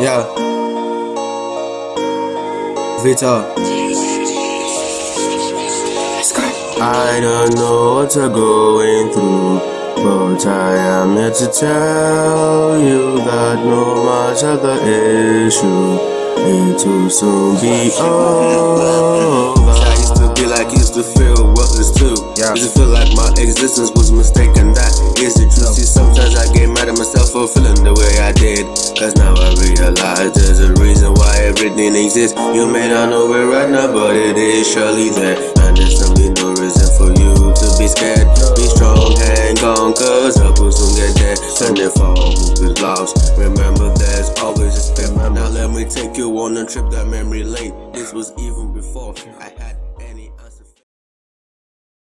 Yeah. Vita. I don't know what you're going through, but I am here to tell you that no matter the issue, it will soon be over. I used to be like, used to feel worthless too. Yeah. Used to feel like my existence was mistaken. That is the truth. See, sometimes I get mad at myself for feeling the way I did. Reason why everything exists. You may not know it right now, but it is surely there. And there's simply no reason for you to be scared. Be strong, hang on, cause help will soon get there. And if all hope is lost, remember there's always a step. Now let me take you on a trip that memory lane. This was even before I had.